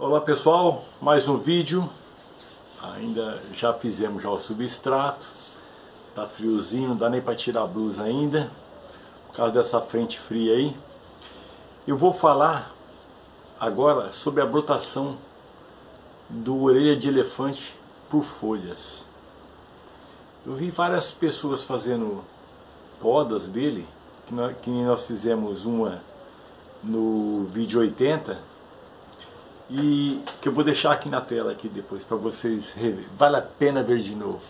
Olá pessoal, mais um vídeo. Ainda já fizemos já o substrato. Tá friozinho, não dá nem para tirar a blusa ainda. Por causa dessa frente fria aí. Eu vou falar agora sobre a brotação do orelha de elefante por folhas. Eu vi várias pessoas fazendo podas dele, que nós, que nós fizemos uma no vídeo 80 e que eu vou deixar aqui na tela aqui depois para vocês rever. Vale a pena ver de novo.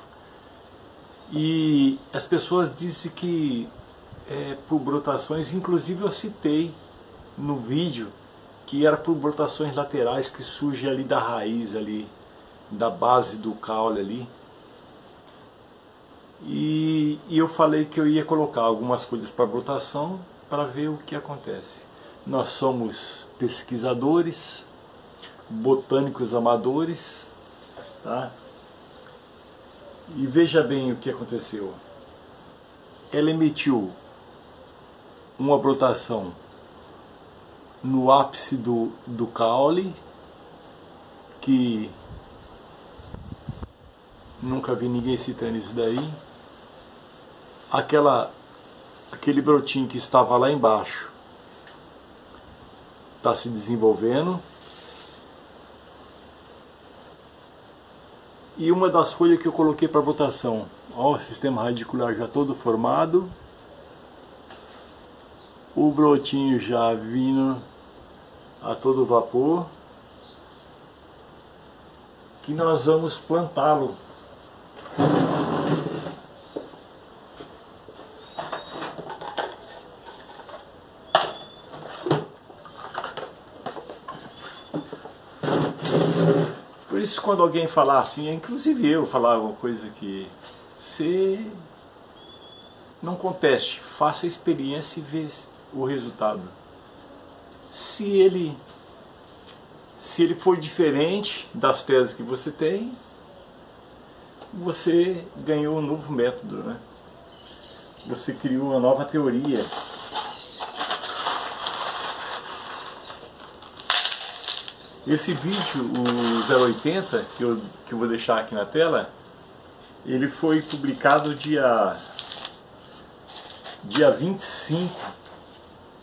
E as pessoas dizem que é por brotações, inclusive eu citei no vídeo que era por brotações laterais que surge ali da raiz ali, da base do caule ali. E, e eu falei que eu ia colocar algumas folhas para brotação para ver o que acontece. Nós somos pesquisadores, botânicos amadores, tá? E veja bem o que aconteceu. Ela emitiu uma brotação no ápice do, do caule, que nunca vi ninguém citando isso daí. Aquela, aquele brotinho que estava lá embaixo está se desenvolvendo. E uma das folhas que eu coloquei para votação, ó, o sistema radicular já todo formado, o brotinho já vindo a todo vapor, que nós vamos plantá-lo. Por isso quando alguém falar assim, inclusive eu falar alguma coisa que você não conteste, faça a experiência e vê o resultado. Se ele se ele for diferente das teses que você tem, você ganhou um novo método, né? Você criou uma nova teoria. Esse vídeo, o 080, que eu, que eu vou deixar aqui na tela, ele foi publicado dia, dia 25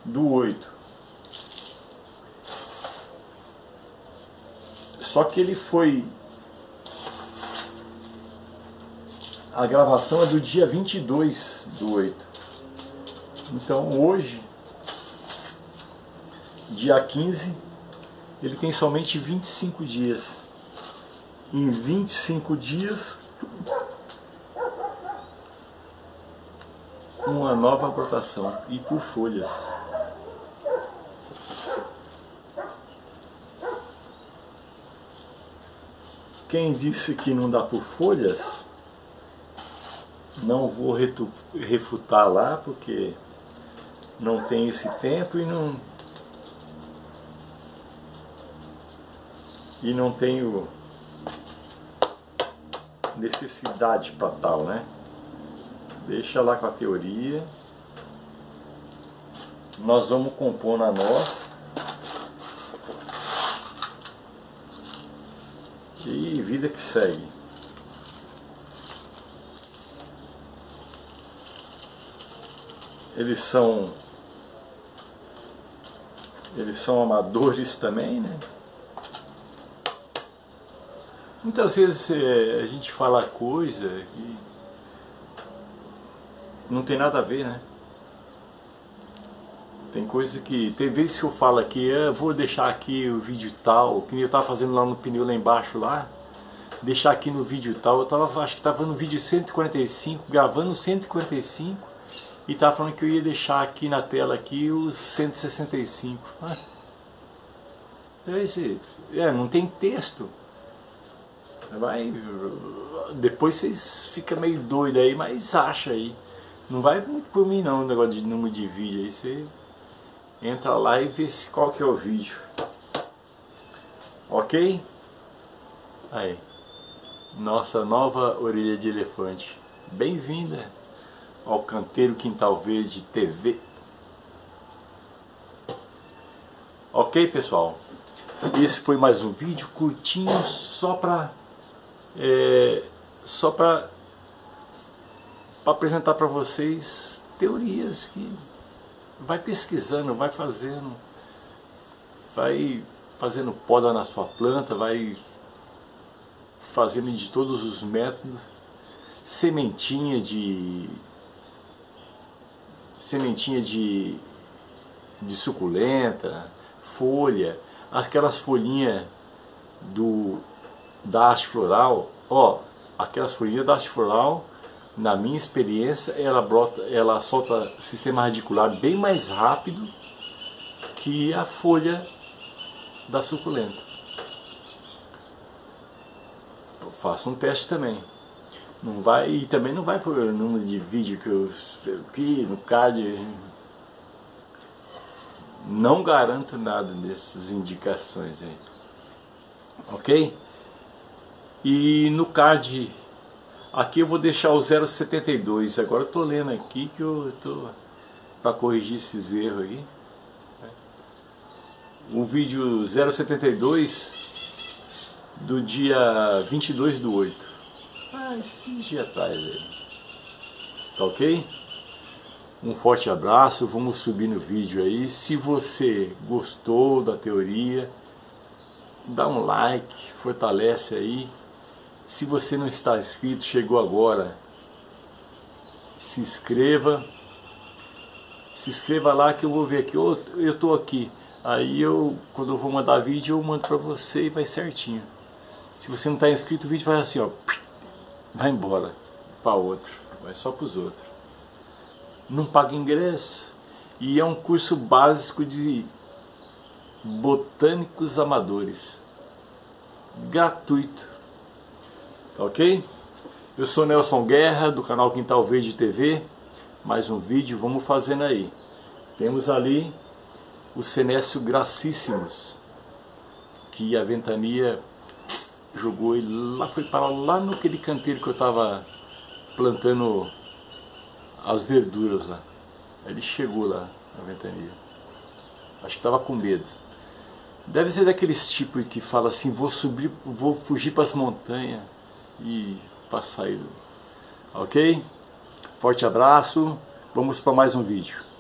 do 8. Só que ele foi. A gravação é do dia 22 do 8. Então hoje, dia 15, ele tem somente 25 dias. Em 25 dias, uma nova brotação e por folhas. Quem disse que não dá por folhas, não vou refutar lá porque não tem esse tempo e não e não tenho necessidade para tal, né? Deixa lá com a teoria. Nós vamos compor na nossa. E vida que segue. Eles são eles são amadores também, né? Muitas vezes é, a gente fala coisa e não tem nada a ver, né? Tem coisa que. Tem vezes que eu falo aqui, eu vou deixar aqui o vídeo tal, que eu estava fazendo lá no pneu lá embaixo lá. Deixar aqui no vídeo tal. Eu tava, acho que estava no vídeo 145, gravando 145 e estava falando que eu ia deixar aqui na tela aqui os 165. Ah. É, não tem texto. Vai. Depois vocês ficam meio doido aí, mas acha aí. Não vai muito por mim não, o negócio de número de vídeo aí. Você entra lá e vê qual que é o vídeo. Ok? Aí. Nossa nova orelha de elefante. Bem-vinda ao Canteiro Quintal Verde TV. Ok, pessoal? esse foi mais um vídeo curtinho só para é, só para apresentar para vocês teorias que vai pesquisando, vai fazendo, vai fazendo poda na sua planta, vai fazendo de todos os métodos, sementinha de sementinha de, de suculenta, folha, aquelas folhinhas do da haste floral, ó, aquelas folhinhas da haste floral, na minha experiência, ela brota, ela solta sistema radicular bem mais rápido que a folha da suculenta. Faça um teste também. Não vai, e também não vai por número de vídeo que eu aqui no CAD. Não garanto nada dessas indicações aí. Ok? E no card, aqui eu vou deixar o 072. Agora eu tô lendo aqui que eu tô para corrigir esses erros aí. O vídeo 072 do dia 22 do 8. Ah, esse dia atrás aí. Tá ok? Um forte abraço, vamos subir no vídeo aí. Se você gostou da teoria, dá um like, fortalece aí. Se você não está inscrito, chegou agora, se inscreva. Se inscreva lá que eu vou ver aqui. Oh, eu estou aqui. Aí eu, quando eu vou mandar vídeo, eu mando para você e vai certinho. Se você não está inscrito, o vídeo vai assim, ó. Vai embora para outro. Vai só para os outros. Não paga ingresso. E é um curso básico de botânicos amadores. Gratuito. Tá ok? Eu sou Nelson Guerra, do canal Quintal Verde TV. Mais um vídeo, vamos fazendo aí. Temos ali o Senécio Gracíssimos, que a ventania jogou ele lá, foi para lá no aquele canteiro que eu estava plantando as verduras lá. Ele chegou lá na ventania. Acho que estava com medo. Deve ser daqueles tipos que fala assim, vou subir, vou fugir para as montanhas e passar ele. Ok? Forte abraço, vamos para mais um vídeo.